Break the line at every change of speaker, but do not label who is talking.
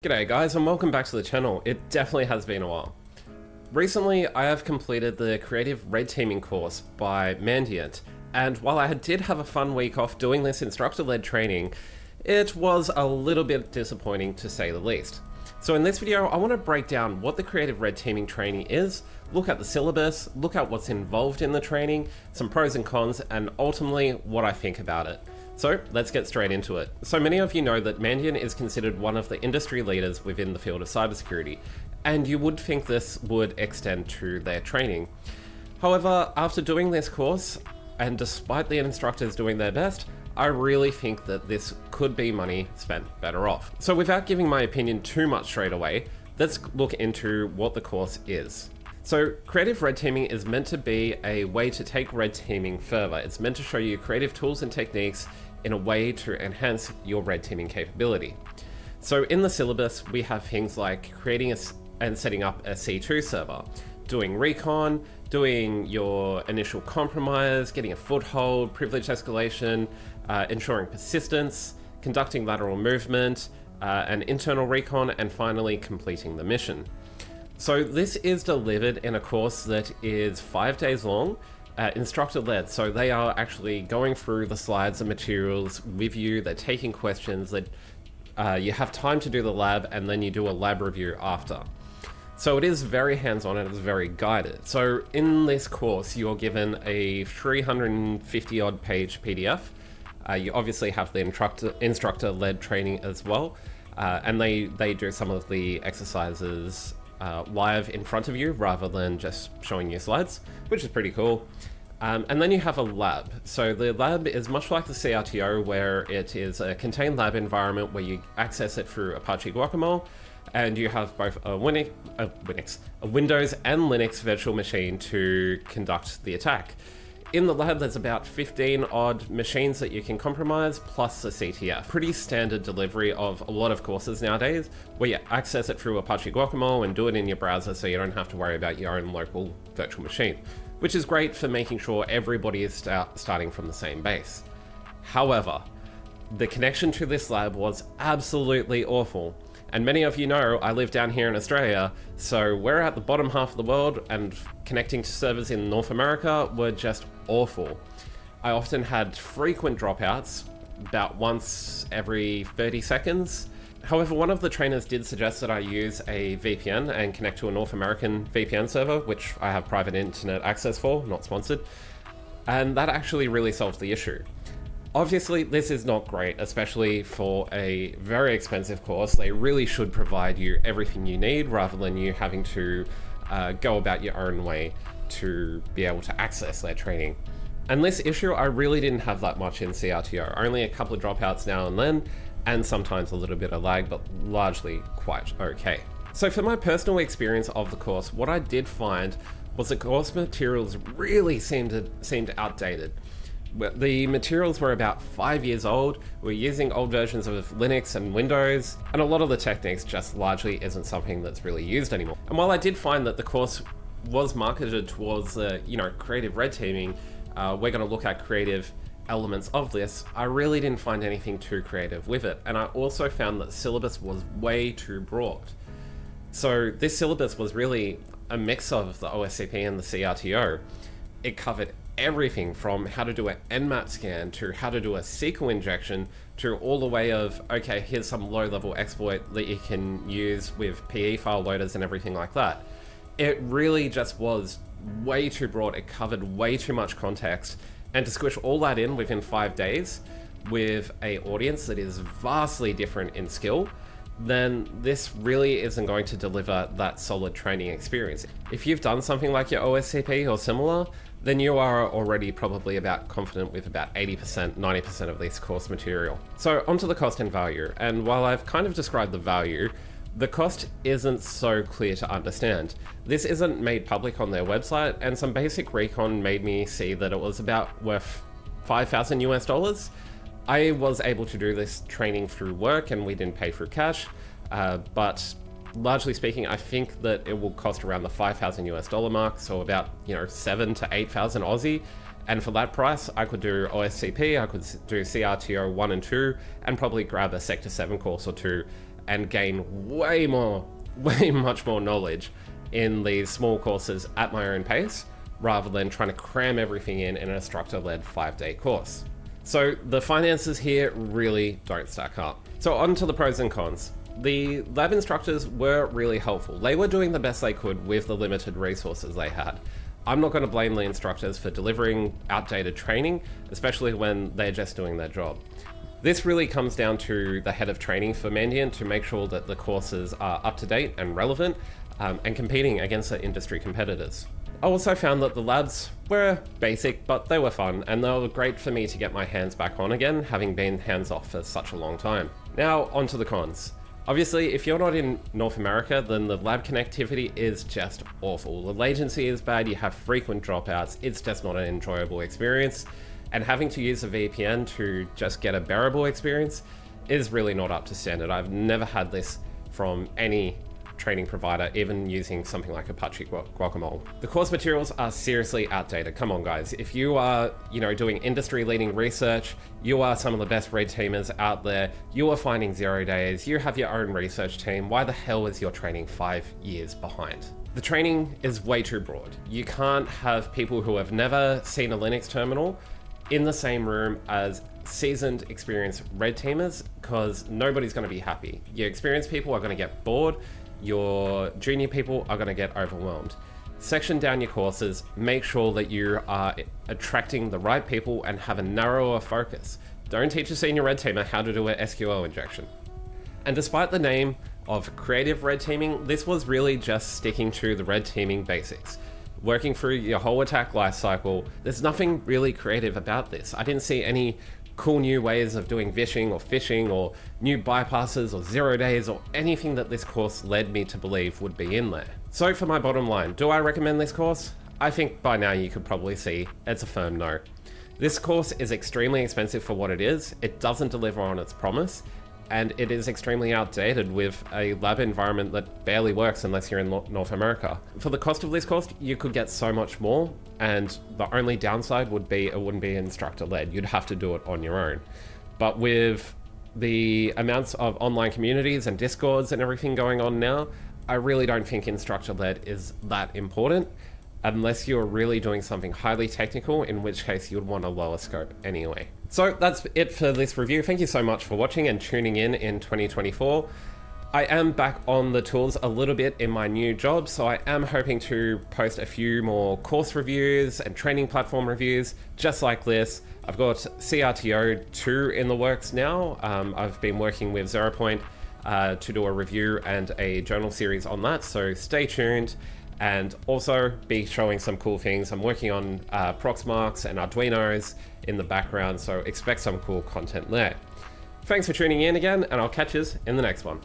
G'day guys and welcome back to the channel. It definitely has been a while. Recently, I have completed the Creative Red Teaming course by Mandiant, and while I did have a fun week off doing this instructor-led training, it was a little bit disappointing to say the least. So in this video, I want to break down what the Creative Red Teaming training is, look at the syllabus, look at what's involved in the training, some pros and cons, and ultimately what I think about it. So let's get straight into it. So many of you know that Mandiant is considered one of the industry leaders within the field of cybersecurity, and you would think this would extend to their training. However, after doing this course, and despite the instructors doing their best, I really think that this could be money spent better off. So without giving my opinion too much straight away, let's look into what the course is. So creative red teaming is meant to be a way to take red teaming further. It's meant to show you creative tools and techniques in a way to enhance your red teaming capability. So in the syllabus, we have things like creating a, and setting up a C2 server, doing recon, doing your initial compromise, getting a foothold, privilege escalation, uh, ensuring persistence, conducting lateral movement, uh, an internal recon, and finally completing the mission. So this is delivered in a course that is five days long, uh, instructor led. So they are actually going through the slides and materials with you. They're taking questions. That uh, you have time to do the lab, and then you do a lab review after. So it is very hands-on and it's very guided. So in this course, you're given a 350 odd page PDF. Uh, you obviously have the instructor instructor led training as well, uh, and they they do some of the exercises uh, live in front of you rather than just showing you slides, which is pretty cool. Um, and then you have a lab. So the lab is much like the CRTO, where it is a contained lab environment where you access it through Apache Guacamole, and you have both a Windows, a Windows and Linux virtual machine to conduct the attack. In the lab, there's about 15 odd machines that you can compromise, plus a CTF. Pretty standard delivery of a lot of courses nowadays, where you access it through Apache Guacamole and do it in your browser so you don't have to worry about your own local virtual machine, which is great for making sure everybody is start starting from the same base. However, the connection to this lab was absolutely awful. And many of you know I live down here in Australia, so we're at the bottom half of the world, and connecting to servers in North America were just awful. I often had frequent dropouts, about once every 30 seconds. However, one of the trainers did suggest that I use a VPN and connect to a North American VPN server, which I have private internet access for, not sponsored. And that actually really solved the issue. Obviously, this is not great, especially for a very expensive course. They really should provide you everything you need rather than you having to uh, go about your own way to be able to access their training. And this issue, I really didn't have that much in CRTO. Only a couple of dropouts now and then, and sometimes a little bit of lag, but largely quite okay. So for my personal experience of the course, what I did find was the course materials really seemed, seemed outdated the materials were about five years old. We're using old versions of Linux and Windows, and a lot of the techniques just largely isn't something that's really used anymore. And while I did find that the course was marketed towards the, you know, creative red teaming, uh, we're going to look at creative elements of this, I really didn't find anything too creative with it. And I also found that syllabus was way too broad. So this syllabus was really a mix of the OSCP and the CRTO. It covered everything from how to do an nmap scan to how to do a SQL injection to all the way of, okay, here's some low level exploit that you can use with PE file loaders and everything like that. It really just was way too broad. It covered way too much context. And to squish all that in within five days with a audience that is vastly different in skill, then this really isn't going to deliver that solid training experience. If you've done something like your OSCP or similar, then you are already probably about confident with about 80%, 90% of this course material. So onto the cost and value, and while I've kind of described the value, the cost isn't so clear to understand. This isn't made public on their website, and some basic recon made me see that it was about worth 5,000 US dollars. I was able to do this training through work and we didn't pay through cash, uh, but largely speaking, I think that it will cost around the 5,000 US dollar mark, so about, you know, 7 to 8,000 Aussie. And for that price, I could do OSCP, I could do CRTO 1 and 2, and probably grab a Sektor7 course or two and gain way more, way much more knowledge in these small courses at my own pace rather than trying to cram everything in in an instructor-led five-day course. So the finances here really don't stack up. So on to the pros and cons. The lab instructors were really helpful. They were doing the best they could with the limited resources they had. I'm not going to blame the instructors for delivering outdated training, especially when they're just doing their job. This really comes down to the head of training for Mandiant to make sure that the courses are up to date and relevant um, and competing against the industry competitors. I also found that the labs were basic, but they were fun, and they were great for me to get my hands back on again, having been hands off for such a long time. Now, on to the cons. Obviously, if you're not in North America, then the lab connectivity is just awful. The latency is bad, you have frequent dropouts, it's just not an enjoyable experience, and having to use a VPN to just get a bearable experience is really not up to standard. I've never had this from any training provider, even using something like Apache Guacamole. The course materials are seriously outdated. Come on, guys. If you are, you know, doing industry-leading research, you are some of the best red teamers out there, you are finding zero days, you have your own research team, why the hell is your training five years behind? The training is way too broad. You can't have people who have never seen a Linux terminal in the same room as seasoned, experienced red teamers because nobody's going to be happy. Your experienced people are going to get bored your junior people are going to get overwhelmed. Section down your courses, make sure that you are attracting the right people and have a narrower focus. Don't teach a senior red teamer how to do an SQL injection. And despite the name of creative red teaming, this was really just sticking to the red teaming basics. Working through your whole attack lifecycle, there's nothing really creative about this. I didn't see any cool new ways of doing vishing or phishing or new bypasses or zero days or anything that this course led me to believe would be in there. So for my bottom line, do I recommend this course? I think by now you could probably see it's a firm no. This course is extremely expensive for what it is, it doesn't deliver on its promise, and it is extremely outdated with a lab environment that barely works unless you're in North America. For the cost of this course, you could get so much more, and the only downside would be it wouldn't be instructor-led. You'd have to do it on your own. But with the amounts of online communities and discords and everything going on now, I really don't think instructor-led is that important unless you're really doing something highly technical, in which case you'd want a lower scope anyway. So that's it for this review. Thank you so much for watching and tuning in in 2024. I am back on the tools a little bit in my new job, so I am hoping to post a few more course reviews and training platform reviews, just like this. I've got CRTO 2 in the works now. Um, I've been working with ZeroPoint uh, to do a review and a journal series on that, so stay tuned and also be showing some cool things. I'm working on uh, Proxmarks and Arduinos in the background, so expect some cool content there. Thanks for tuning in again, and I'll catch you in the next one.